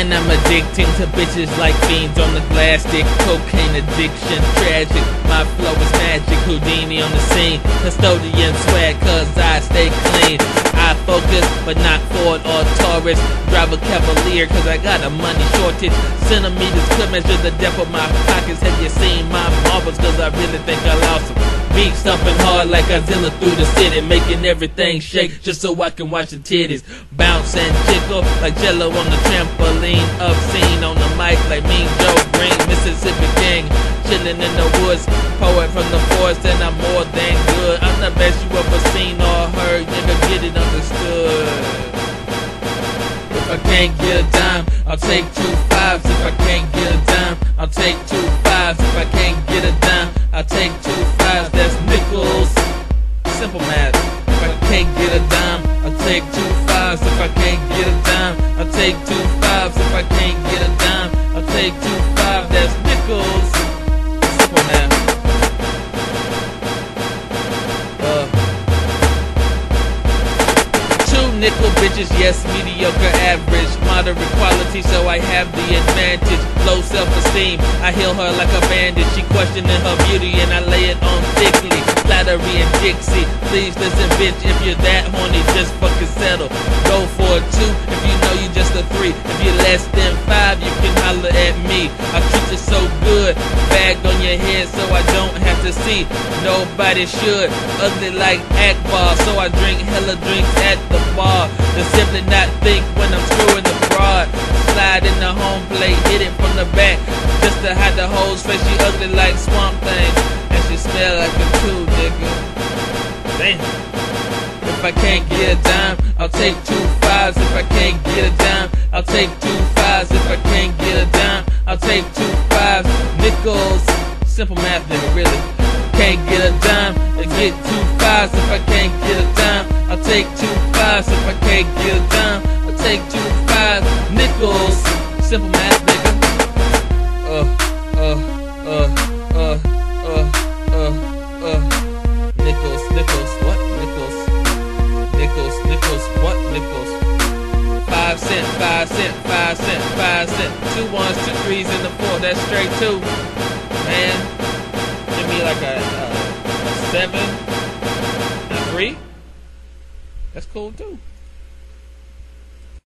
And I'm addicting to bitches like fiends on the glass stick. Cocaine addiction, tragic. My flow is magic. Houdini on the scene. Custodian swag, cause I stay clean. I focus, but not Ford or Taurus. Drive a Cavalier, cause I got a money shortage. Centimeters could measure the depth of my pockets. Have you seen my marbles? Cause I really think I lost them. Beat stomping hard like Godzilla through the city, making everything shake just so I can watch the titties bounce and tickle like Jello on the trampoline. Obscene on the mic like Mean Joe Green, Mississippi King, chilling in the woods. Poet from the forest, and I'm more than good. I'm the best you ever seen or heard. Nigga, get it understood. If I can't get a dime, I'll take two fives. If I can't get a dime, I'll take two Simple math. If I can't get a dime, I'll take two fives. If I can't get a dime, I'll take two fives. If I can't get a dime, I'll take two fives. That's nickels. Simple math. Uh. Two nickel bitches, yes, mediocre average. Moderate equality, so I have the advantage. Low self-esteem, I heal her like a bandage. She questioning her beauty and I lay it on thickly. Flattery and Dixie, please listen, bitch. If you're that horny, just fucking settle. Go for a two three. If you're less than five, you can holler at me. I treat you so good, bagged on your head so I don't have to see. Nobody should. Ugly like Ackbar, so I drink hella drinks at the bar. To simply not think when I'm screwing the broad. Slide in the home plate, hit it from the back. Just to hide the hoes face, she ugly like Swamp I can't get a dime, I'll take two fives. If I can't get a dime, I'll take two fives. If I can't get a dime, I'll take two fives. Nickels, simple math, nigga, really. Can't get a dime, I get two fives. If I can't get a dime, I'll take two fives. If I can't get a dime, I'll take two fives. Nickels, simple math, nigga. Uh, uh, uh, uh, uh, uh, uh. Nickels, nickels. Nickels. Cent, five cent, five cent, five cent. Two ones, two threes, and the four. That's straight two. Man, give me like a, a, a seven, a three. That's cool too.